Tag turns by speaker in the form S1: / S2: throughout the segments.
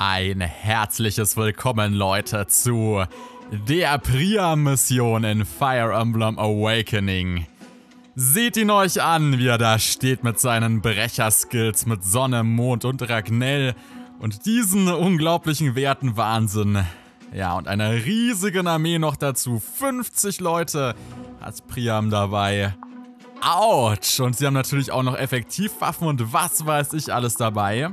S1: Ein herzliches Willkommen, Leute, zu der Priam-Mission in Fire Emblem Awakening. Seht ihn euch an, wie er da steht mit seinen Brecherskills mit Sonne, Mond und Ragnell und diesen unglaublichen Werten Wahnsinn. Ja, und einer riesigen Armee noch dazu. 50 Leute hat Priam dabei. Autsch! Und sie haben natürlich auch noch Effektivwaffen und was weiß ich alles dabei.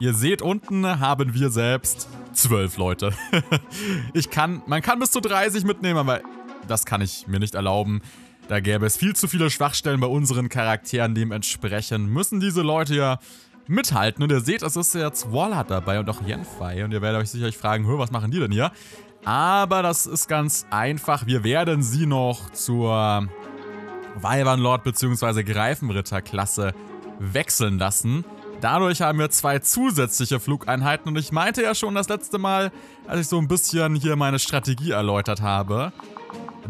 S1: Ihr seht, unten haben wir selbst 12 Leute. ich kann, man kann bis zu 30 mitnehmen, aber das kann ich mir nicht erlauben. Da gäbe es viel zu viele Schwachstellen bei unseren Charakteren. Dementsprechend müssen diese Leute ja mithalten. Und ihr seht, es ist jetzt Wallhard dabei und auch Yenfei. Und ihr werdet euch sicherlich fragen, was machen die denn hier? Aber das ist ganz einfach. Wir werden sie noch zur Weibernlord bzw. Greifenritter-Klasse wechseln lassen. Dadurch haben wir zwei zusätzliche Flugeinheiten und ich meinte ja schon das letzte Mal, als ich so ein bisschen hier meine Strategie erläutert habe,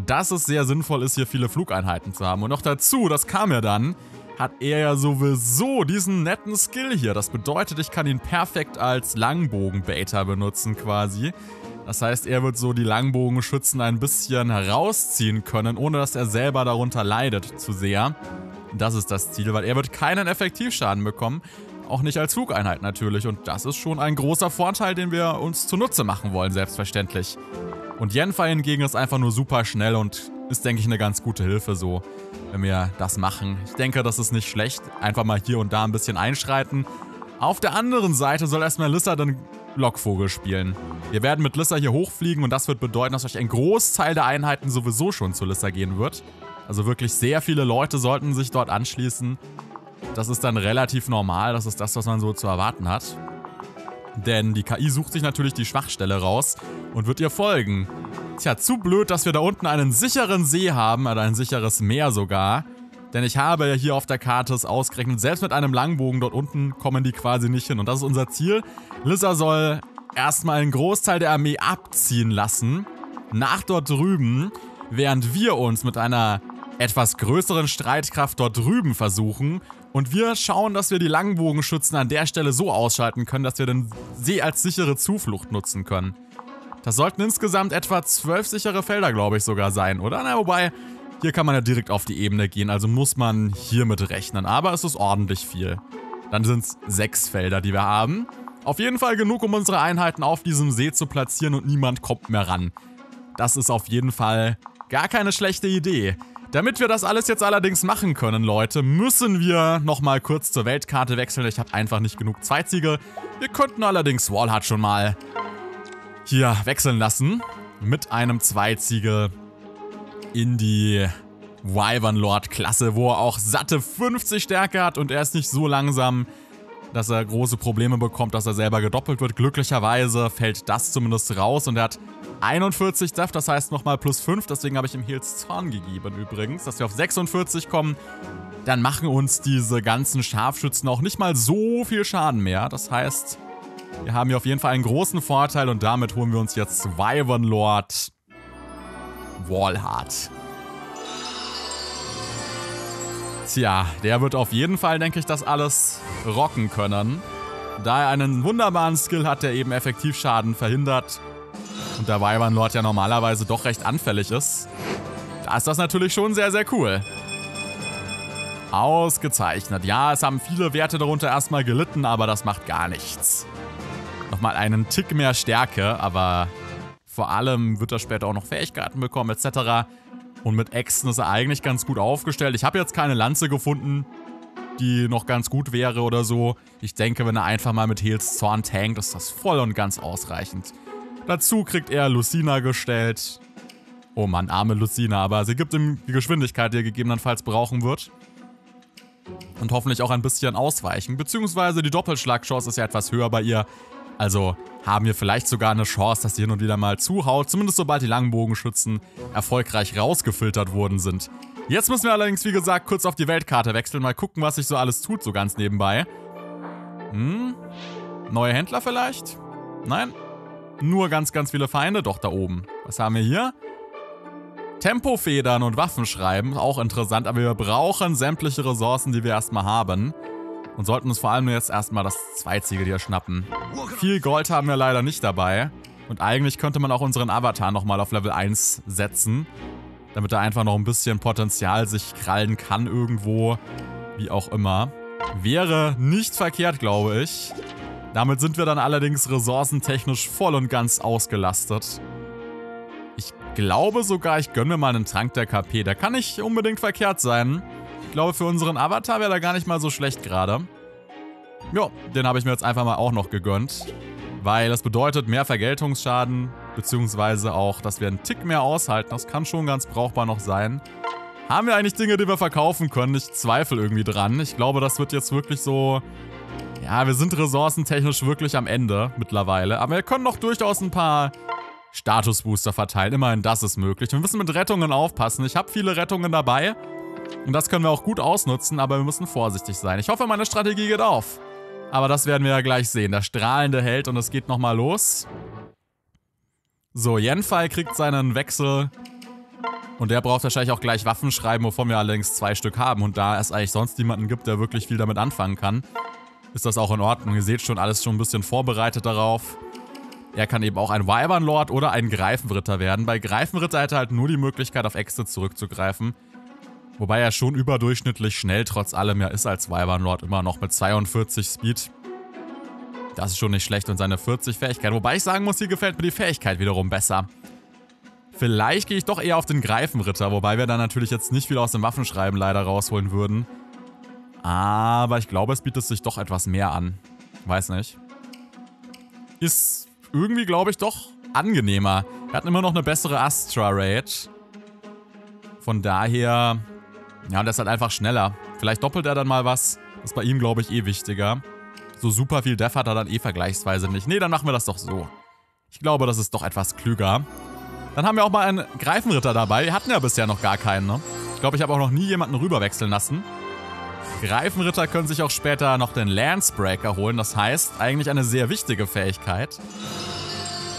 S1: dass es sehr sinnvoll ist, hier viele Flugeinheiten zu haben. Und noch dazu, das kam ja dann, hat er ja sowieso diesen netten Skill hier. Das bedeutet, ich kann ihn perfekt als Langbogen-Beta benutzen quasi. Das heißt, er wird so die Langbogenschützen ein bisschen herausziehen können, ohne dass er selber darunter leidet zu sehr. Das ist das Ziel, weil er wird keinen Effektivschaden bekommen. Auch nicht als Flugeinheit natürlich. Und das ist schon ein großer Vorteil, den wir uns zunutze machen wollen, selbstverständlich. Und Yenfei hingegen ist einfach nur super schnell und ist, denke ich, eine ganz gute Hilfe so, wenn wir das machen. Ich denke, das ist nicht schlecht. Einfach mal hier und da ein bisschen einschreiten. Auf der anderen Seite soll erstmal Lissa dann Lockvogel spielen. Wir werden mit Lissa hier hochfliegen und das wird bedeuten, dass euch ein Großteil der Einheiten sowieso schon zu Lissa gehen wird. Also wirklich sehr viele Leute sollten sich dort anschließen. Das ist dann relativ normal, das ist das, was man so zu erwarten hat. Denn die KI sucht sich natürlich die Schwachstelle raus und wird ihr folgen. Tja, zu blöd, dass wir da unten einen sicheren See haben, oder ein sicheres Meer sogar. Denn ich habe ja hier auf der Karte es ausgerechnet, selbst mit einem Langbogen dort unten kommen die quasi nicht hin. Und das ist unser Ziel. Lissa soll erstmal einen Großteil der Armee abziehen lassen, nach dort drüben, während wir uns mit einer etwas größeren Streitkraft dort drüben versuchen. Und wir schauen, dass wir die Langbogenschützen an der Stelle so ausschalten können, dass wir den See als sichere Zuflucht nutzen können. Das sollten insgesamt etwa zwölf sichere Felder, glaube ich, sogar sein, oder? Na, wobei, hier kann man ja direkt auf die Ebene gehen, also muss man hier mit rechnen. Aber es ist ordentlich viel. Dann sind es sechs Felder, die wir haben. Auf jeden Fall genug, um unsere Einheiten auf diesem See zu platzieren und niemand kommt mehr ran. Das ist auf jeden Fall gar keine schlechte Idee. Damit wir das alles jetzt allerdings machen können, Leute, müssen wir nochmal kurz zur Weltkarte wechseln. Ich habe einfach nicht genug Zweiziege. Wir könnten allerdings Wallhard schon mal hier wechseln lassen. Mit einem Zweiziege in die Wyvern Lord Klasse, wo er auch satte 50 Stärke hat und er ist nicht so langsam, dass er große Probleme bekommt, dass er selber gedoppelt wird. Glücklicherweise fällt das zumindest raus und er hat 41 Def, das heißt nochmal plus 5, deswegen habe ich ihm Heels Zorn gegeben übrigens, dass wir auf 46 kommen. Dann machen uns diese ganzen Scharfschützen auch nicht mal so viel Schaden mehr. Das heißt, wir haben hier auf jeden Fall einen großen Vorteil und damit holen wir uns jetzt Wyvern Lord Wallhard. Tja, der wird auf jeden Fall, denke ich, das alles rocken können. Da er einen wunderbaren Skill hat, der eben Effektivschaden verhindert und der Wyvern Lord ja normalerweise doch recht anfällig ist, da ist das natürlich schon sehr, sehr cool. Ausgezeichnet. Ja, es haben viele Werte darunter erstmal gelitten, aber das macht gar nichts. Nochmal einen Tick mehr Stärke, aber vor allem wird er später auch noch Fähigkeiten bekommen etc. Und mit Äxten ist er eigentlich ganz gut aufgestellt. Ich habe jetzt keine Lanze gefunden, die noch ganz gut wäre oder so. Ich denke, wenn er einfach mal mit Heels Zorn tankt, ist das voll und ganz ausreichend. Dazu kriegt er Lucina gestellt. Oh Mann, arme Lucina, aber sie gibt ihm die Geschwindigkeit, die er gegebenenfalls brauchen wird. Und hoffentlich auch ein bisschen ausweichen. Beziehungsweise die Doppelschlagchance ist ja etwas höher bei ihr. Also haben wir vielleicht sogar eine Chance, dass sie hin und wieder mal zuhaut, zumindest sobald die Langbogenschützen erfolgreich rausgefiltert worden sind. Jetzt müssen wir allerdings, wie gesagt, kurz auf die Weltkarte wechseln, mal gucken, was sich so alles tut, so ganz nebenbei. Hm? Neue Händler vielleicht? Nein? Nur ganz, ganz viele Feinde? Doch, da oben. Was haben wir hier? Tempofedern und Waffenschreiben, auch interessant, aber wir brauchen sämtliche Ressourcen, die wir erstmal haben. Und sollten uns vor allem jetzt erstmal das Zweiziegel hier schnappen. Viel Gold haben wir leider nicht dabei. Und eigentlich könnte man auch unseren Avatar nochmal auf Level 1 setzen. Damit er einfach noch ein bisschen Potenzial sich krallen kann irgendwo. Wie auch immer. Wäre nicht verkehrt, glaube ich. Damit sind wir dann allerdings ressourcentechnisch voll und ganz ausgelastet. Ich glaube sogar, ich gönne mir mal einen Trank der KP. Der kann nicht unbedingt verkehrt sein. Ich glaube, für unseren Avatar wäre der gar nicht mal so schlecht gerade. Ja, den habe ich mir jetzt einfach mal auch noch gegönnt. Weil das bedeutet mehr Vergeltungsschaden, beziehungsweise auch, dass wir einen Tick mehr aushalten. Das kann schon ganz brauchbar noch sein. Haben wir eigentlich Dinge, die wir verkaufen können? Ich zweifle irgendwie dran. Ich glaube, das wird jetzt wirklich so... Ja, wir sind ressourcentechnisch wirklich am Ende mittlerweile. Aber wir können noch durchaus ein paar Statusbooster verteilen. Immerhin das ist möglich. Wir müssen mit Rettungen aufpassen. Ich habe viele Rettungen dabei. Und das können wir auch gut ausnutzen, aber wir müssen vorsichtig sein. Ich hoffe, meine Strategie geht auf. Aber das werden wir ja gleich sehen. Der strahlende Held und es geht nochmal los. So, Yenfei kriegt seinen Wechsel. Und der braucht wahrscheinlich auch gleich Waffen schreiben, wovon wir allerdings zwei Stück haben. Und da es eigentlich sonst niemanden gibt, der wirklich viel damit anfangen kann, ist das auch in Ordnung. Ihr seht schon, alles schon ein bisschen vorbereitet darauf. Er kann eben auch ein Wyvern Lord oder ein Greifenritter werden. Bei Greifenritter hätte er halt nur die Möglichkeit, auf Exit zurückzugreifen. Wobei er schon überdurchschnittlich schnell trotz allem ja ist als Wyvern Lord immer noch mit 42 Speed. Das ist schon nicht schlecht und seine 40 Fähigkeit. Wobei ich sagen muss, hier gefällt mir die Fähigkeit wiederum besser. Vielleicht gehe ich doch eher auf den Greifenritter, wobei wir dann natürlich jetzt nicht viel aus dem Waffenschreiben leider rausholen würden. Aber ich glaube, es bietet sich doch etwas mehr an. Weiß nicht. Ist irgendwie, glaube ich, doch angenehmer. Er hat immer noch eine bessere Astra-Rate. Von daher ja, und der ist halt einfach schneller. Vielleicht doppelt er dann mal was. Das ist bei ihm, glaube ich, eh wichtiger. So super viel Def hat er dann eh vergleichsweise nicht. Nee, dann machen wir das doch so. Ich glaube, das ist doch etwas klüger. Dann haben wir auch mal einen Greifenritter dabei. Wir hatten ja bisher noch gar keinen, ne? Ich glaube, ich habe auch noch nie jemanden rüberwechseln lassen. Greifenritter können sich auch später noch den Lancebreaker holen. Das heißt, eigentlich eine sehr wichtige Fähigkeit.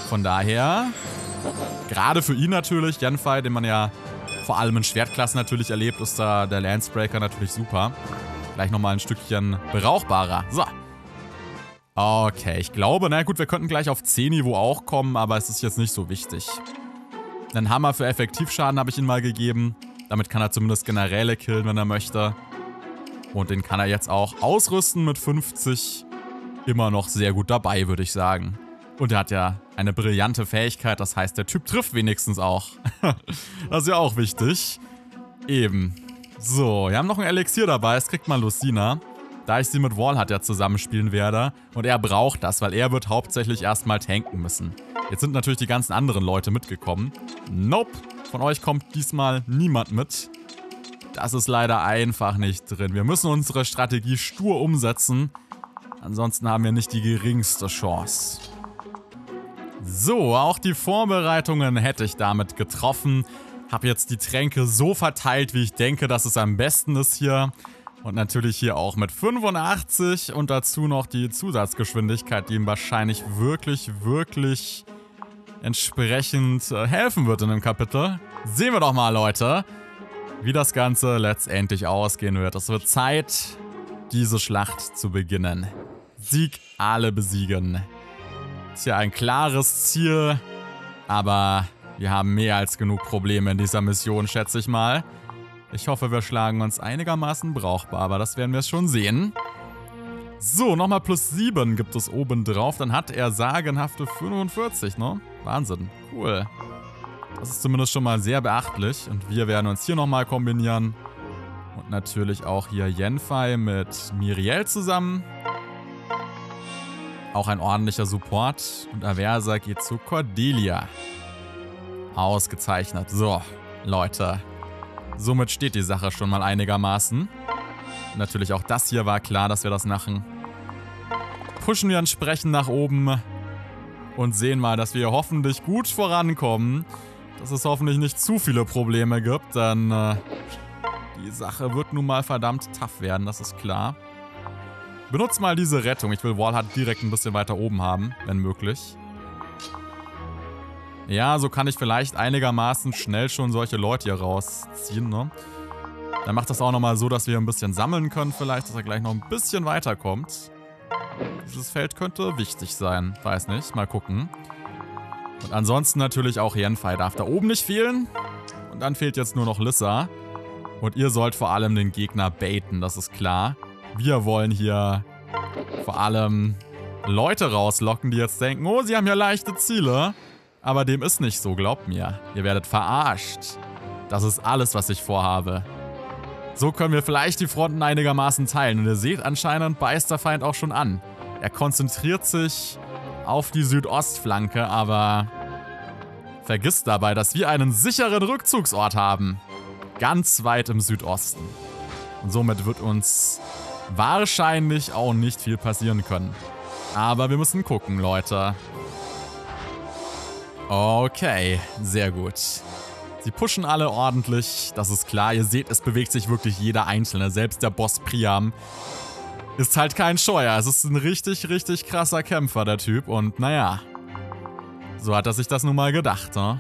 S1: Von daher, gerade für ihn natürlich, Jenfei, den man ja vor allem in Schwertklassen natürlich erlebt, ist da der Lancebreaker natürlich super. Gleich nochmal ein Stückchen brauchbarer. So. Okay, ich glaube, na gut, wir könnten gleich auf C-Niveau auch kommen, aber es ist jetzt nicht so wichtig. Einen Hammer für Effektivschaden habe ich ihm mal gegeben. Damit kann er zumindest Generäle killen, wenn er möchte. Und den kann er jetzt auch ausrüsten mit 50. Immer noch sehr gut dabei, würde ich sagen. Und er hat ja eine brillante Fähigkeit, das heißt, der Typ trifft wenigstens auch. das ist ja auch wichtig. Eben. So, wir haben noch ein Elixier dabei, das kriegt mal Lucina. Da ich sie mit Wallhat ja zusammenspielen werde. Und er braucht das, weil er wird hauptsächlich erstmal tanken müssen. Jetzt sind natürlich die ganzen anderen Leute mitgekommen. Nope, von euch kommt diesmal niemand mit. Das ist leider einfach nicht drin. Wir müssen unsere Strategie stur umsetzen. Ansonsten haben wir nicht die geringste Chance. So, auch die Vorbereitungen hätte ich damit getroffen. Hab jetzt die Tränke so verteilt, wie ich denke, dass es am besten ist hier. Und natürlich hier auch mit 85 und dazu noch die Zusatzgeschwindigkeit, die ihm wahrscheinlich wirklich, wirklich entsprechend äh, helfen wird in dem Kapitel. Sehen wir doch mal, Leute, wie das Ganze letztendlich ausgehen wird. Es wird Zeit, diese Schlacht zu beginnen. Sieg alle besiegen. Ist ja ein klares Ziel, aber wir haben mehr als genug Probleme in dieser Mission, schätze ich mal. Ich hoffe, wir schlagen uns einigermaßen brauchbar, aber das werden wir schon sehen. So, nochmal plus 7 gibt es oben drauf. Dann hat er sagenhafte 45, ne? Wahnsinn. Cool. Das ist zumindest schon mal sehr beachtlich. Und wir werden uns hier nochmal kombinieren. Und natürlich auch hier Yenfei mit Miriel zusammen. Auch ein ordentlicher Support. Und Aversa geht zu Cordelia. Ausgezeichnet. So, Leute. Somit steht die Sache schon mal einigermaßen. Natürlich auch das hier war klar, dass wir das machen. Pushen wir entsprechend nach oben. Und sehen mal, dass wir hoffentlich gut vorankommen. Dass es hoffentlich nicht zu viele Probleme gibt, denn äh, die Sache wird nun mal verdammt tough werden, das ist klar. Benutzt mal diese Rettung. Ich will Wallhard direkt ein bisschen weiter oben haben, wenn möglich. Ja, so kann ich vielleicht einigermaßen schnell schon solche Leute hier rausziehen, ne? Dann macht das auch nochmal so, dass wir ein bisschen sammeln können vielleicht, dass er gleich noch ein bisschen weiterkommt. Dieses Feld könnte wichtig sein. Weiß nicht, mal gucken. Und ansonsten natürlich auch Yenfei darf da oben nicht fehlen. Und dann fehlt jetzt nur noch Lissa. Und ihr sollt vor allem den Gegner baiten, das ist klar. Wir wollen hier vor allem Leute rauslocken, die jetzt denken, oh, sie haben ja leichte Ziele. Aber dem ist nicht so, glaubt mir. Ihr werdet verarscht. Das ist alles, was ich vorhabe. So können wir vielleicht die Fronten einigermaßen teilen. Und ihr seht, anscheinend beißt der Feind auch schon an. Er konzentriert sich auf die Südostflanke, aber vergisst dabei, dass wir einen sicheren Rückzugsort haben. Ganz weit im Südosten. Und somit wird uns wahrscheinlich auch nicht viel passieren können. Aber wir müssen gucken, Leute. Okay, sehr gut. Sie pushen alle ordentlich, das ist klar. Ihr seht, es bewegt sich wirklich jeder Einzelne. Selbst der Boss Priam ist halt kein Scheuer. Es ist ein richtig, richtig krasser Kämpfer, der Typ. Und naja, so hat er sich das nun mal gedacht, ne?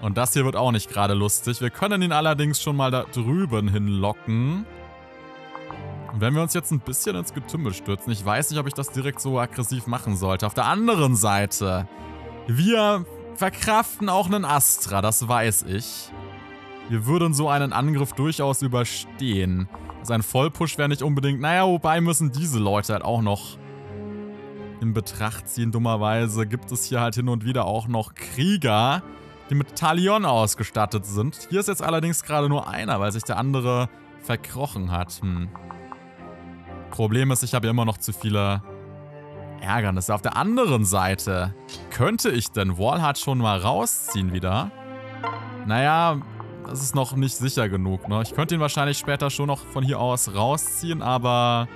S1: Und das hier wird auch nicht gerade lustig. Wir können ihn allerdings schon mal da drüben hinlocken. Und wenn wir uns jetzt ein bisschen ins Getümmel stürzen, ich weiß nicht, ob ich das direkt so aggressiv machen sollte. Auf der anderen Seite, wir verkraften auch einen Astra, das weiß ich. Wir würden so einen Angriff durchaus überstehen. Also ein Vollpush wäre nicht unbedingt... Naja, wobei müssen diese Leute halt auch noch in Betracht ziehen. Dummerweise gibt es hier halt hin und wieder auch noch Krieger, die mit Talion ausgestattet sind. Hier ist jetzt allerdings gerade nur einer, weil sich der andere verkrochen hat. Hm. Problem ist, ich habe ja immer noch zu viele Ärgernisse. Auf der anderen Seite, könnte ich denn Wallhard schon mal rausziehen wieder? Naja, das ist noch nicht sicher genug, ne? Ich könnte ihn wahrscheinlich später schon noch von hier aus rausziehen, aber...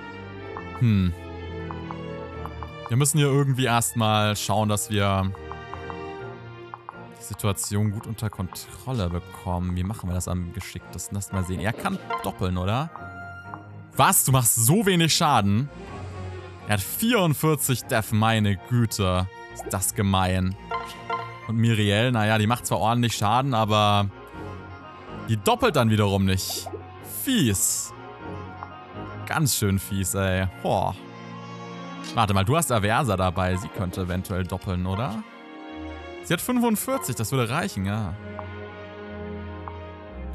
S1: Hm. Wir müssen hier irgendwie erstmal schauen, dass wir die Situation gut unter Kontrolle bekommen. Wie machen wir das am geschicktesten? Lass mal sehen. Er kann doppeln, oder? Was? Du machst so wenig Schaden? Er hat 44 Def, meine Güte. Ist das gemein. Und Miriel, naja, die macht zwar ordentlich Schaden, aber die doppelt dann wiederum nicht. Fies. Ganz schön fies, ey. Boah. Warte mal, du hast Aversa dabei. Sie könnte eventuell doppeln, oder? Sie hat 45, das würde reichen, ja.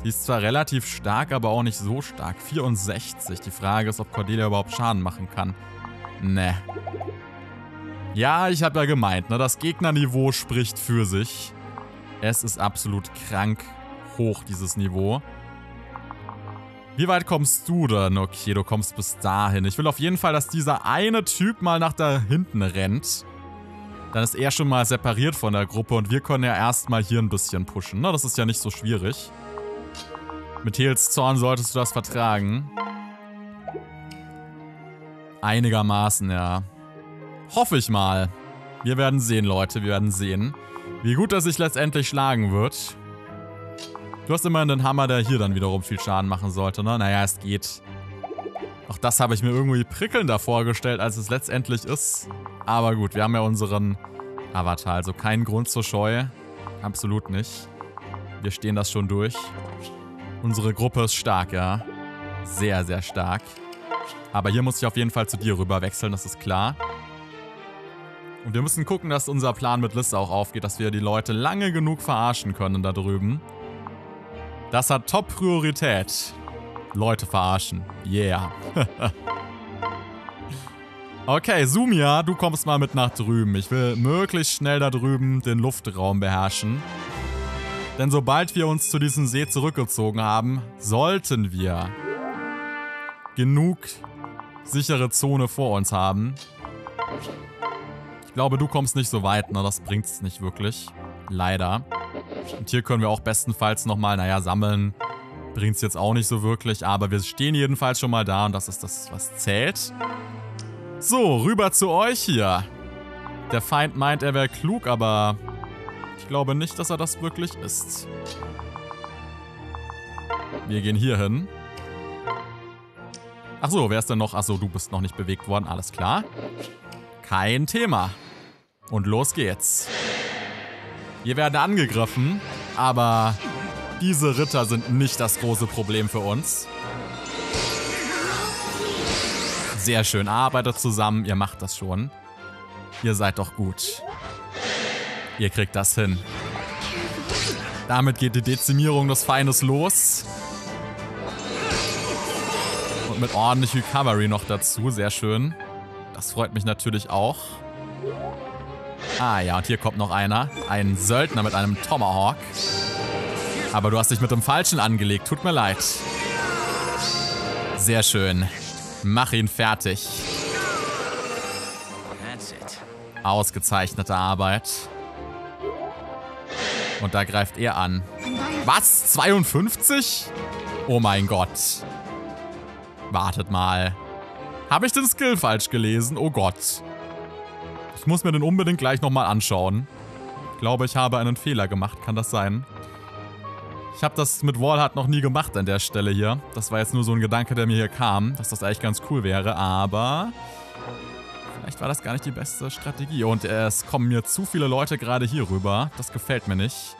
S1: Sie ist zwar relativ stark, aber auch nicht so stark. 64. Die Frage ist, ob Cordelia überhaupt Schaden machen kann. Ne. Ja, ich habe ja gemeint, ne? Das Gegnerniveau spricht für sich. Es ist absolut krank hoch, dieses Niveau. Wie weit kommst du denn? Okay, du kommst bis dahin. Ich will auf jeden Fall, dass dieser eine Typ mal nach da hinten rennt. Dann ist er schon mal separiert von der Gruppe und wir können ja erstmal hier ein bisschen pushen. Ne? Das ist ja nicht so schwierig. Mit Heels Zorn solltest du das vertragen. Einigermaßen, ja. Hoffe ich mal. Wir werden sehen, Leute. Wir werden sehen, wie gut er sich letztendlich schlagen wird. Du hast immerhin den Hammer, der hier dann wiederum viel Schaden machen sollte, ne? Naja, es geht. Auch das habe ich mir irgendwie prickelnder vorgestellt, als es letztendlich ist. Aber gut, wir haben ja unseren Avatar, also keinen Grund zur Scheu. Absolut nicht. Wir stehen das schon durch. Unsere Gruppe ist stark, ja. Sehr, sehr stark. Aber hier muss ich auf jeden Fall zu dir rüber wechseln, das ist klar. Und wir müssen gucken, dass unser Plan mit Lissa auch aufgeht, dass wir die Leute lange genug verarschen können da drüben. Das hat Top-Priorität. Leute verarschen. Yeah. okay, Sumia, du kommst mal mit nach drüben. Ich will möglichst schnell da drüben den Luftraum beherrschen. Denn sobald wir uns zu diesem See zurückgezogen haben, sollten wir genug sichere Zone vor uns haben. Ich glaube, du kommst nicht so weit, ne? Das bringt es nicht wirklich. Leider. Und hier können wir auch bestenfalls nochmal, naja, sammeln. Bringt es jetzt auch nicht so wirklich, aber wir stehen jedenfalls schon mal da und das ist das, was zählt. So, rüber zu euch hier. Der Feind meint, er wäre klug, aber ich glaube nicht, dass er das wirklich ist. Wir gehen hier hin. Achso, wer ist denn noch? Achso, du bist noch nicht bewegt worden. Alles klar. Kein Thema. Und los geht's. Wir werden angegriffen, aber Diese Ritter sind nicht das große Problem für uns. Sehr schön. Arbeitet zusammen. Ihr macht das schon. Ihr seid doch gut. Ihr kriegt das hin. Damit geht die Dezimierung des Feindes los. Und mit ordentlich Recovery noch dazu. Sehr schön. Das freut mich natürlich auch. Ah ja, und hier kommt noch einer. Ein Söldner mit einem Tomahawk. Aber du hast dich mit dem Falschen angelegt. Tut mir leid. Sehr schön. Mach ihn fertig. Ausgezeichnete Arbeit. Und da greift er an. Was? 52? Oh mein Gott. Wartet mal. Habe ich den Skill falsch gelesen? Oh Gott. Ich muss mir den unbedingt gleich nochmal anschauen. Ich glaube, ich habe einen Fehler gemacht. Kann das sein? Ich habe das mit Wallhard noch nie gemacht an der Stelle hier. Das war jetzt nur so ein Gedanke, der mir hier kam, dass das eigentlich ganz cool wäre, aber... Vielleicht war das gar nicht die beste Strategie. Und es kommen mir zu viele Leute gerade hier rüber. Das gefällt mir nicht.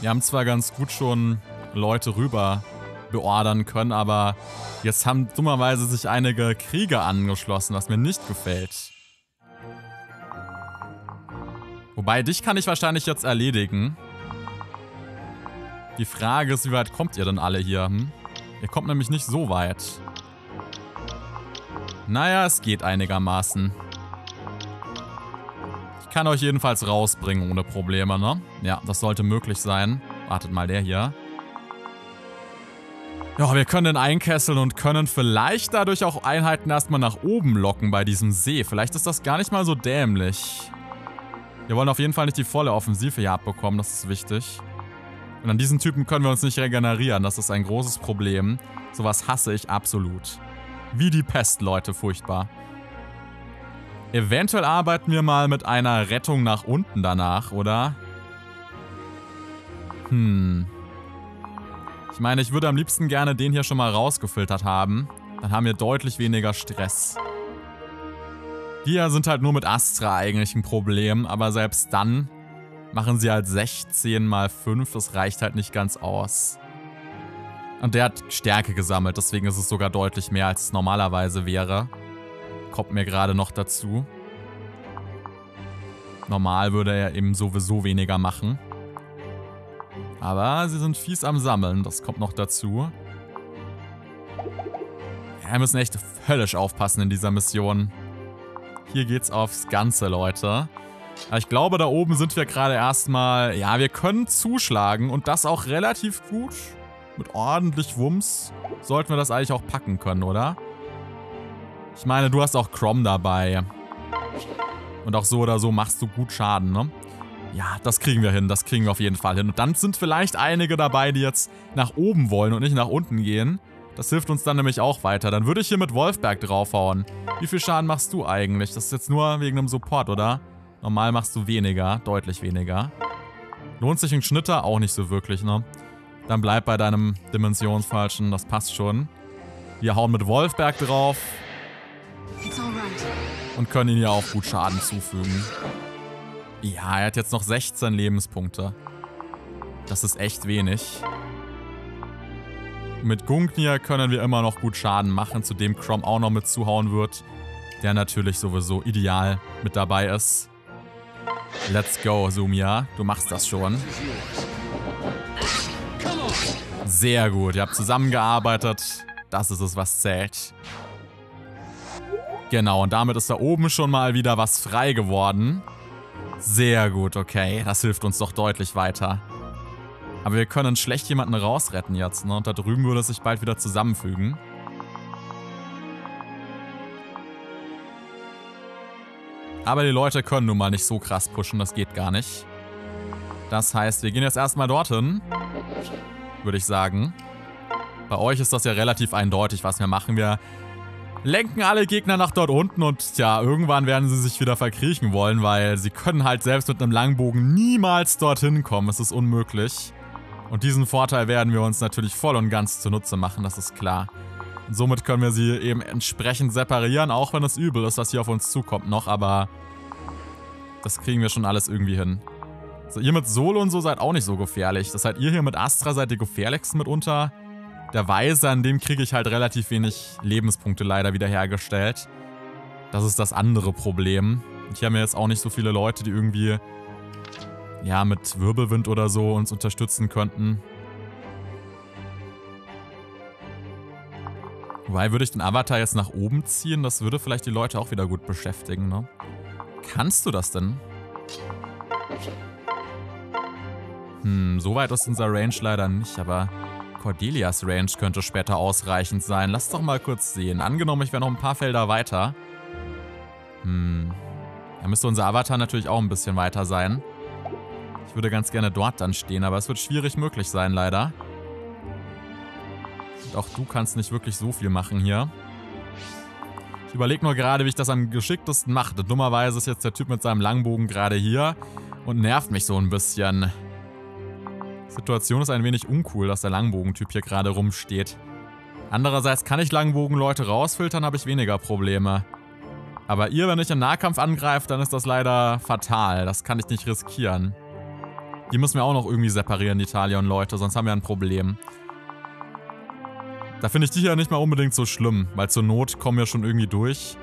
S1: Wir haben zwar ganz gut schon Leute rüber beordern können, aber jetzt haben dummerweise sich einige Krieger angeschlossen, was mir nicht gefällt. Wobei, dich kann ich wahrscheinlich jetzt erledigen. Die Frage ist, wie weit kommt ihr denn alle hier? Hm? Ihr kommt nämlich nicht so weit. Naja, es geht einigermaßen. Ich kann euch jedenfalls rausbringen ohne Probleme, ne? Ja, das sollte möglich sein. Wartet mal, der hier. Ja, wir können den einkesseln und können vielleicht dadurch auch Einheiten erstmal nach oben locken bei diesem See. Vielleicht ist das gar nicht mal so dämlich. Wir wollen auf jeden Fall nicht die volle Offensive hier abbekommen, das ist wichtig. Und an diesen Typen können wir uns nicht regenerieren, das ist ein großes Problem. Sowas hasse ich absolut. Wie die Pest, Leute, furchtbar. Eventuell arbeiten wir mal mit einer Rettung nach unten danach, oder? Hm. Ich meine, ich würde am liebsten gerne den hier schon mal rausgefiltert haben. Dann haben wir deutlich weniger Stress. Hier sind halt nur mit Astra eigentlich ein Problem, aber selbst dann machen sie halt 16 mal 5, das reicht halt nicht ganz aus. Und der hat Stärke gesammelt, deswegen ist es sogar deutlich mehr, als es normalerweise wäre. Kommt mir gerade noch dazu. Normal würde er eben sowieso weniger machen. Aber sie sind fies am Sammeln, das kommt noch dazu. Ja, wir müssen echt höllisch aufpassen in dieser Mission. Hier geht's aufs Ganze, Leute. Ich glaube, da oben sind wir gerade erstmal... Ja, wir können zuschlagen und das auch relativ gut. Mit ordentlich Wumms sollten wir das eigentlich auch packen können, oder? Ich meine, du hast auch Crom dabei. Und auch so oder so machst du gut Schaden, ne? Ja, das kriegen wir hin. Das kriegen wir auf jeden Fall hin. Und dann sind vielleicht einige dabei, die jetzt nach oben wollen und nicht nach unten gehen. Das hilft uns dann nämlich auch weiter. Dann würde ich hier mit Wolfberg draufhauen. Wie viel Schaden machst du eigentlich? Das ist jetzt nur wegen dem Support, oder? Normal machst du weniger, deutlich weniger. Lohnt sich ein Schnitter? Auch nicht so wirklich, ne? Dann bleib bei deinem Dimensionsfalschen, das passt schon. Wir hauen mit Wolfberg drauf. Und können ihm ja auch gut Schaden zufügen. Ja, er hat jetzt noch 16 Lebenspunkte. Das ist echt wenig. Mit Gungnir können wir immer noch gut Schaden machen, zu dem Crom auch noch mit zuhauen wird. Der natürlich sowieso ideal mit dabei ist. Let's go, Sumia. Du machst das schon. Sehr gut. Ihr habt zusammengearbeitet. Das ist es, was zählt. Genau, und damit ist da oben schon mal wieder was frei geworden. Sehr gut, okay. Das hilft uns doch deutlich weiter. Aber wir können schlecht jemanden rausretten jetzt, ne? Und da drüben würde es sich bald wieder zusammenfügen. Aber die Leute können nun mal nicht so krass pushen, das geht gar nicht. Das heißt, wir gehen jetzt erstmal dorthin. Würde ich sagen. Bei euch ist das ja relativ eindeutig, was wir machen. Wir lenken alle Gegner nach dort unten und ja, irgendwann werden sie sich wieder verkriechen wollen, weil sie können halt selbst mit einem Langbogen niemals dorthin kommen. Es ist unmöglich. Und diesen Vorteil werden wir uns natürlich voll und ganz zunutze machen, das ist klar. Und somit können wir sie eben entsprechend separieren, auch wenn es übel ist, was hier auf uns zukommt noch, aber das kriegen wir schon alles irgendwie hin. So, ihr mit Solo und so seid auch nicht so gefährlich. Das seid ihr hier mit Astra, seid die gefährlichsten mitunter. Der Weise, an dem kriege ich halt relativ wenig Lebenspunkte leider wiederhergestellt. Das ist das andere Problem. Hier haben wir jetzt auch nicht so viele Leute, die irgendwie, ja, mit Wirbelwind oder so uns unterstützen könnten. Wobei würde ich den Avatar jetzt nach oben ziehen? Das würde vielleicht die Leute auch wieder gut beschäftigen, ne? Kannst du das denn? Hm, so weit ist unser Range leider nicht, aber Cordelias Range könnte später ausreichend sein. Lass doch mal kurz sehen. Angenommen, ich wäre noch ein paar Felder weiter. Hm, da müsste unser Avatar natürlich auch ein bisschen weiter sein. Ich würde ganz gerne dort dann stehen, aber es wird schwierig möglich sein, leider. Und auch du kannst nicht wirklich so viel machen hier. Ich überlege nur gerade, wie ich das am geschicktesten mache. Dummerweise ist jetzt der Typ mit seinem Langbogen gerade hier und nervt mich so ein bisschen. Situation ist ein wenig uncool, dass der Langbogentyp hier gerade rumsteht. Andererseits kann ich Langbogen-Leute rausfiltern, habe ich weniger Probleme. Aber ihr, wenn ich im Nahkampf angreift, dann ist das leider fatal. Das kann ich nicht riskieren. Die müssen wir auch noch irgendwie separieren, die Talion-Leute, sonst haben wir ein Problem. Da finde ich die ja nicht mal unbedingt so schlimm, weil zur Not kommen wir schon irgendwie durch.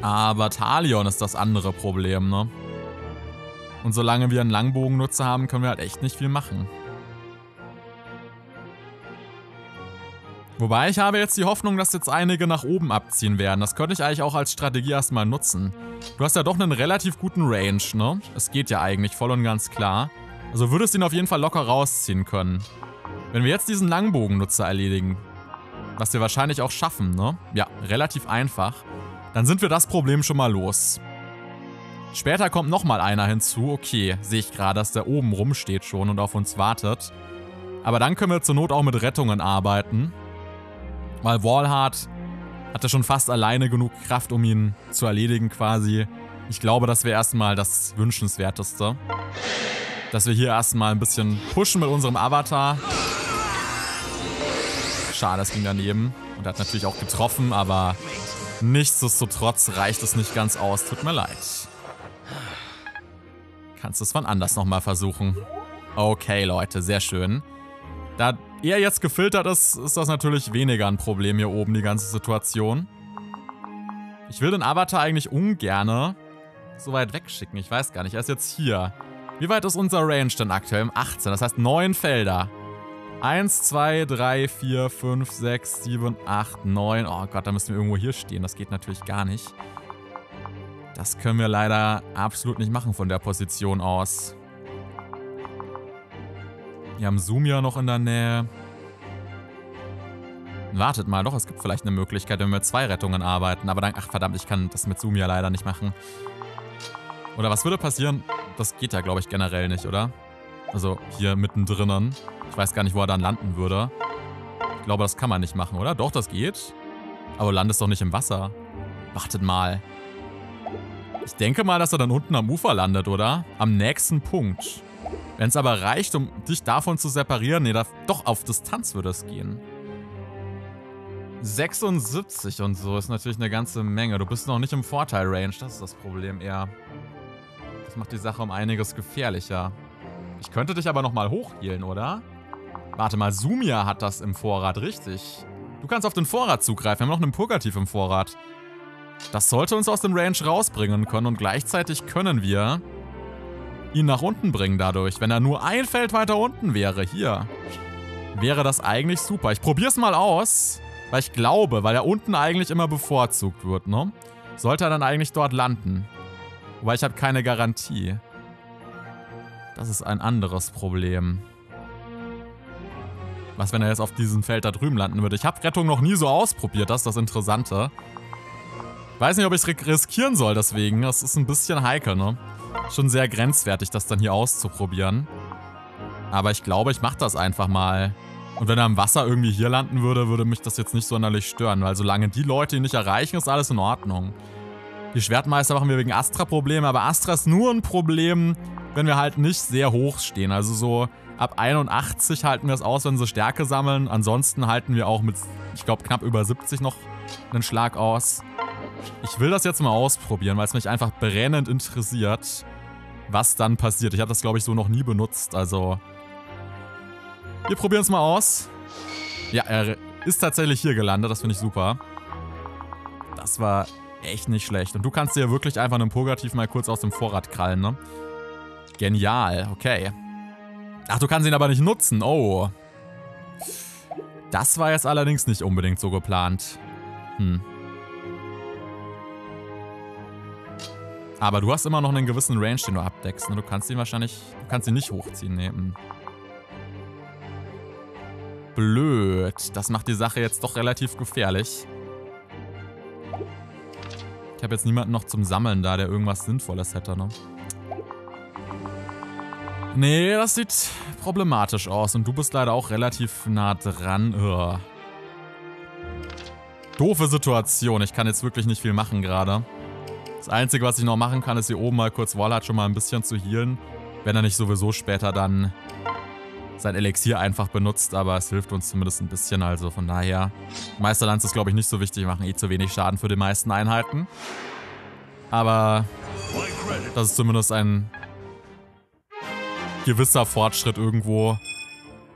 S1: Aber Talion ist das andere Problem, ne? Und solange wir einen Langbogennutzer haben, können wir halt echt nicht viel machen. Wobei ich habe jetzt die Hoffnung, dass jetzt einige nach oben abziehen werden. Das könnte ich eigentlich auch als Strategie erstmal nutzen. Du hast ja doch einen relativ guten Range, ne? Es geht ja eigentlich voll und ganz klar. Also würdest du ihn auf jeden Fall locker rausziehen können. Wenn wir jetzt diesen Langbogennutzer erledigen, was wir wahrscheinlich auch schaffen, ne? Ja, relativ einfach. Dann sind wir das Problem schon mal los. Später kommt nochmal einer hinzu. Okay, sehe ich gerade, dass der oben rumsteht schon und auf uns wartet. Aber dann können wir zur Not auch mit Rettungen arbeiten. Weil Wallhard hatte schon fast alleine genug Kraft, um ihn zu erledigen quasi. Ich glaube, das wäre erstmal das Wünschenswerteste. Dass wir hier erstmal ein bisschen pushen mit unserem Avatar. Schade, es ging daneben. Und hat natürlich auch getroffen, aber nichtsdestotrotz reicht es nicht ganz aus. Tut mir leid. Kannst du es wann anders nochmal versuchen. Okay, Leute, sehr schön. Da er jetzt gefiltert ist, ist das natürlich weniger ein Problem hier oben, die ganze Situation. Ich will den Avatar eigentlich ungerne so weit wegschicken. Ich weiß gar nicht, er ist jetzt hier. Wie weit ist unser Range denn aktuell? 18, das heißt 9 Felder. 1, 2, 3, 4, 5, 6, 7, 8, 9. Oh Gott, da müssen wir irgendwo hier stehen. Das geht natürlich gar nicht. Das können wir leider absolut nicht machen von der Position aus. Wir haben Sumia noch in der Nähe. Wartet mal, doch, es gibt vielleicht eine Möglichkeit, wenn wir mit zwei Rettungen arbeiten. Aber dann, ach verdammt, ich kann das mit Sumia leider nicht machen. Oder was würde passieren? Das geht ja, glaube ich, generell nicht, oder? Also hier mittendrin. Ich weiß gar nicht, wo er dann landen würde. Ich glaube, das kann man nicht machen, oder? Doch, das geht. Aber landest doch nicht im Wasser. Wartet mal. Ich denke mal, dass er dann unten am Ufer landet, oder? Am nächsten Punkt. Wenn es aber reicht, um dich davon zu separieren, nee, da, doch, auf Distanz würde es gehen. 76 und so ist natürlich eine ganze Menge. Du bist noch nicht im Vorteil-Range, das ist das Problem eher. Das macht die Sache um einiges gefährlicher. Ich könnte dich aber nochmal hochhealen, oder? Warte mal, Sumia hat das im Vorrat, richtig. Du kannst auf den Vorrat zugreifen, wir haben noch einen Purgativ im Vorrat. Das sollte uns aus dem Range rausbringen können und gleichzeitig können wir ihn nach unten bringen dadurch. Wenn er nur ein Feld weiter unten wäre, hier, wäre das eigentlich super. Ich probiere es mal aus, weil ich glaube, weil er unten eigentlich immer bevorzugt wird, ne? Sollte er dann eigentlich dort landen. Wobei ich habe keine Garantie. Das ist ein anderes Problem. Was, wenn er jetzt auf diesem Feld da drüben landen würde? Ich habe Rettung noch nie so ausprobiert, das ist das Interessante. Weiß nicht, ob ich es riskieren soll deswegen. Das ist ein bisschen heikel, ne? Schon sehr grenzwertig, das dann hier auszuprobieren. Aber ich glaube, ich mache das einfach mal. Und wenn er im Wasser irgendwie hier landen würde, würde mich das jetzt nicht sonderlich stören. Weil solange die Leute ihn nicht erreichen, ist alles in Ordnung. Die Schwertmeister machen wir wegen Astra Probleme. Aber Astra ist nur ein Problem, wenn wir halt nicht sehr hoch stehen. Also so ab 81 halten wir es aus, wenn sie Stärke sammeln. Ansonsten halten wir auch mit, ich glaube, knapp über 70 noch einen Schlag aus. Ich will das jetzt mal ausprobieren, weil es mich einfach brennend interessiert, was dann passiert. Ich habe das, glaube ich, so noch nie benutzt, also... Wir probieren es mal aus. Ja, er ist tatsächlich hier gelandet, das finde ich super. Das war echt nicht schlecht. Und du kannst dir wirklich einfach einen Purgativ mal kurz aus dem Vorrat krallen, ne? Genial, okay. Ach, du kannst ihn aber nicht nutzen, oh. Das war jetzt allerdings nicht unbedingt so geplant. Hm. Aber du hast immer noch einen gewissen Range, den du abdeckst. Ne? Du kannst ihn wahrscheinlich... Du kannst ihn nicht hochziehen. Nee. Hm. Blöd. Das macht die Sache jetzt doch relativ gefährlich. Ich habe jetzt niemanden noch zum Sammeln da, der irgendwas Sinnvolles hätte, ne? Nee, das sieht problematisch aus. Und du bist leider auch relativ nah dran. Ugh. Doofe Situation. Ich kann jetzt wirklich nicht viel machen gerade. Das Einzige, was ich noch machen kann, ist hier oben mal kurz Wallard schon mal ein bisschen zu healen. Wenn er nicht sowieso später dann sein Elixier einfach benutzt, aber es hilft uns zumindest ein bisschen, also von daher. Meisterlands ist, glaube ich, nicht so wichtig, machen eh zu wenig Schaden für die meisten Einheiten. Aber das ist zumindest ein gewisser Fortschritt irgendwo.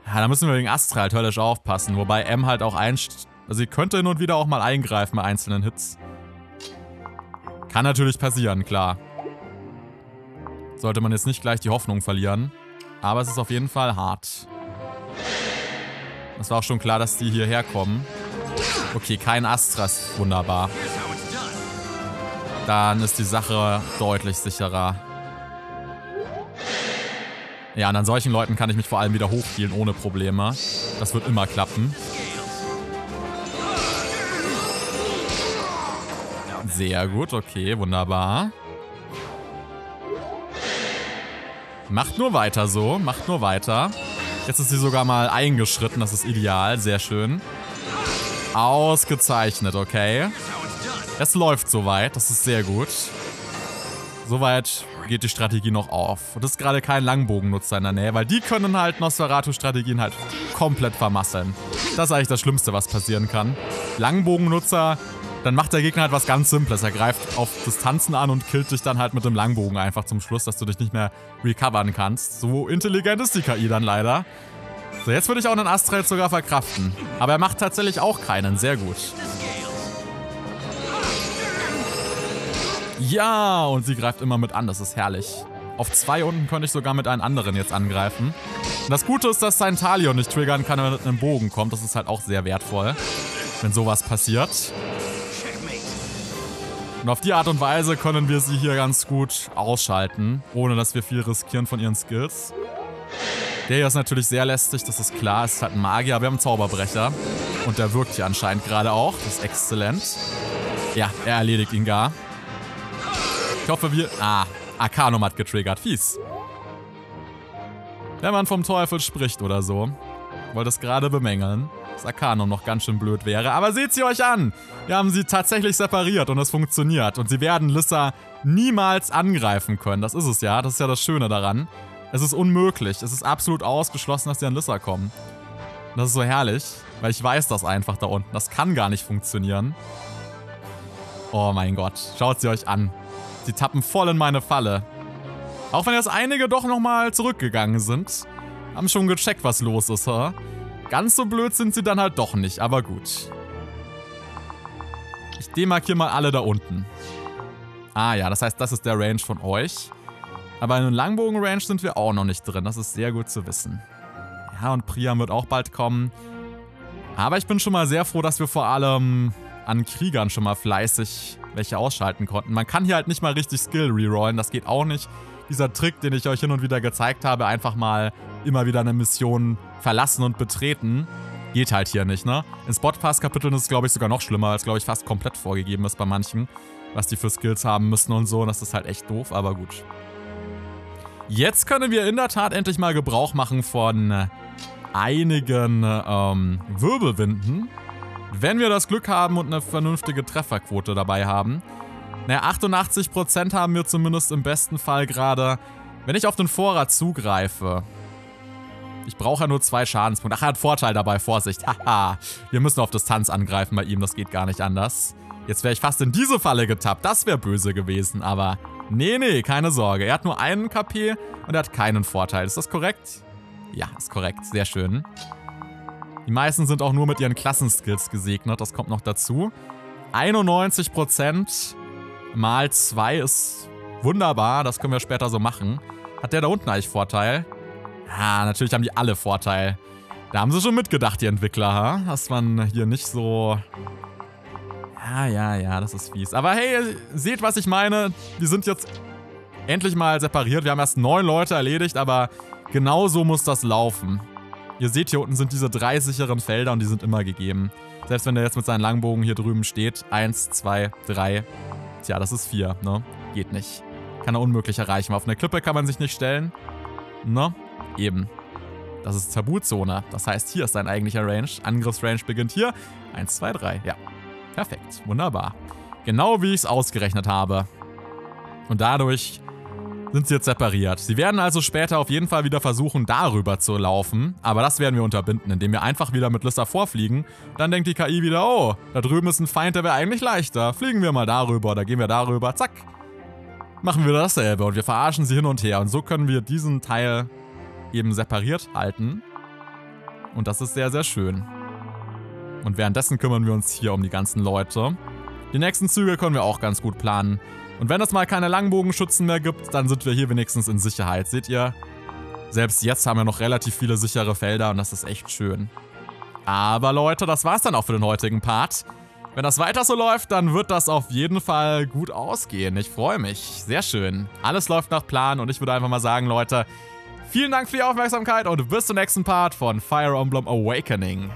S1: Ja, da müssen wir wegen Astra halt höllisch aufpassen, wobei M halt auch ein... Also sie könnte hin und wieder auch mal eingreifen bei einzelnen Hits. Kann natürlich passieren, klar. Sollte man jetzt nicht gleich die Hoffnung verlieren. Aber es ist auf jeden Fall hart. Es war auch schon klar, dass die hierher kommen. Okay, kein Astras. Wunderbar. Dann ist die Sache deutlich sicherer. Ja, und an solchen Leuten kann ich mich vor allem wieder hochhealen ohne Probleme. Das wird immer klappen. Sehr gut, okay, wunderbar. Macht nur weiter so, macht nur weiter. Jetzt ist sie sogar mal eingeschritten, das ist ideal, sehr schön. Ausgezeichnet, okay. Es läuft soweit, das ist sehr gut. Soweit geht die Strategie noch auf. Und das ist gerade kein Langbogennutzer in der Nähe, weil die können halt Nosferatu-Strategien halt komplett vermasseln. Das ist eigentlich das Schlimmste, was passieren kann. Langbogennutzer dann macht der Gegner halt was ganz Simples. Er greift auf Distanzen an und killt dich dann halt mit dem Langbogen einfach zum Schluss, dass du dich nicht mehr recovern kannst. So intelligent ist die KI dann leider. So, jetzt würde ich auch einen Astral sogar verkraften. Aber er macht tatsächlich auch keinen. Sehr gut. Ja, und sie greift immer mit an. Das ist herrlich. Auf zwei unten könnte ich sogar mit einem anderen jetzt angreifen. Und das Gute ist, dass sein Talion nicht triggern kann, wenn er mit einem Bogen kommt. Das ist halt auch sehr wertvoll, wenn sowas passiert. Und auf die Art und Weise können wir sie hier ganz gut ausschalten, ohne dass wir viel riskieren von ihren Skills. Der hier ist natürlich sehr lästig, das ist klar. Es ist halt ein Magier, wir haben einen Zauberbrecher. Und der wirkt hier anscheinend gerade auch. Das ist exzellent. Ja, er erledigt ihn gar. Ich hoffe, wir... Ah, Arcanum hat getriggert. Fies. Wenn man vom Teufel spricht oder so. Wollte es gerade bemängeln Arcanum noch ganz schön blöd wäre. Aber seht sie euch an! Wir haben sie tatsächlich separiert und es funktioniert. Und sie werden Lissa niemals angreifen können. Das ist es ja. Das ist ja das Schöne daran. Es ist unmöglich. Es ist absolut ausgeschlossen, dass sie an Lissa kommen. Das ist so herrlich, weil ich weiß das einfach da unten. Das kann gar nicht funktionieren. Oh mein Gott. Schaut sie euch an. Sie tappen voll in meine Falle. Auch wenn jetzt einige doch nochmal zurückgegangen sind. Haben schon gecheckt, was los ist, hä? Ganz so blöd sind sie dann halt doch nicht, aber gut. Ich demarkiere mal alle da unten. Ah ja, das heißt, das ist der Range von euch. Aber in einem Langbogen-Range sind wir auch noch nicht drin. Das ist sehr gut zu wissen. Ja, und Priam wird auch bald kommen. Aber ich bin schon mal sehr froh, dass wir vor allem an Kriegern schon mal fleißig welche ausschalten konnten. Man kann hier halt nicht mal richtig Skill rerollen, das geht auch nicht. Dieser Trick, den ich euch hin und wieder gezeigt habe, einfach mal immer wieder eine Mission verlassen und betreten. Geht halt hier nicht, ne? In Spotpass-Kapiteln ist es, glaube ich, sogar noch schlimmer, als, glaube ich, fast komplett vorgegeben ist bei manchen, was die für Skills haben müssen und so. Und das ist halt echt doof, aber gut. Jetzt können wir in der Tat endlich mal Gebrauch machen von einigen ähm, Wirbelwinden. Wenn wir das Glück haben und eine vernünftige Trefferquote dabei haben. Naja, 88% haben wir zumindest im besten Fall gerade. Wenn ich auf den Vorrat zugreife, ich brauche ja nur zwei Schadenspunkte. Ach, er hat Vorteil dabei. Vorsicht. Haha. Wir müssen auf Distanz angreifen bei ihm. Das geht gar nicht anders. Jetzt wäre ich fast in diese Falle getappt. Das wäre böse gewesen, aber Nee, nee, keine Sorge. Er hat nur einen KP und er hat keinen Vorteil. Ist das korrekt? Ja, ist korrekt. Sehr schön. Die meisten sind auch nur mit ihren Klassenskills gesegnet. Das kommt noch dazu. 91% mal 2 ist wunderbar. Das können wir später so machen. Hat der da unten eigentlich Vorteil? Ja, natürlich haben die alle Vorteil. Da haben sie schon mitgedacht, die Entwickler, ha? dass man hier nicht so... Ja, ja, ja, das ist fies. Aber hey, seht, was ich meine? Wir sind jetzt endlich mal separiert. Wir haben erst neun Leute erledigt, aber genau so muss das laufen. Ihr seht, hier unten sind diese drei sicheren Felder und die sind immer gegeben. Selbst wenn der jetzt mit seinen Langbogen hier drüben steht. Eins, zwei, drei. Tja, das ist vier, ne? Geht nicht. Kann er unmöglich erreichen. Auf eine Klippe kann man sich nicht stellen. Ne? Eben. Das ist Tabuzone. Das heißt, hier ist sein eigentlicher Range. Angriffsrange beginnt hier. Eins, zwei, drei. Ja. Perfekt. Wunderbar. Genau wie ich es ausgerechnet habe. Und dadurch sind sie jetzt separiert. Sie werden also später auf jeden Fall wieder versuchen, darüber zu laufen. Aber das werden wir unterbinden, indem wir einfach wieder mit Lissa vorfliegen. Dann denkt die KI wieder, oh, da drüben ist ein Feind, der wäre eigentlich leichter. Fliegen wir mal darüber, da gehen wir darüber, zack. Machen wir dasselbe und wir verarschen sie hin und her. Und so können wir diesen Teil eben separiert halten. Und das ist sehr, sehr schön. Und währenddessen kümmern wir uns hier um die ganzen Leute. Die nächsten Züge können wir auch ganz gut planen. Und wenn es mal keine Langbogenschützen mehr gibt, dann sind wir hier wenigstens in Sicherheit. Seht ihr? Selbst jetzt haben wir noch relativ viele sichere Felder und das ist echt schön. Aber Leute, das war's dann auch für den heutigen Part. Wenn das weiter so läuft, dann wird das auf jeden Fall gut ausgehen. Ich freue mich. Sehr schön. Alles läuft nach Plan und ich würde einfach mal sagen, Leute, vielen Dank für die Aufmerksamkeit und bis zum nächsten Part von Fire Emblem Awakening.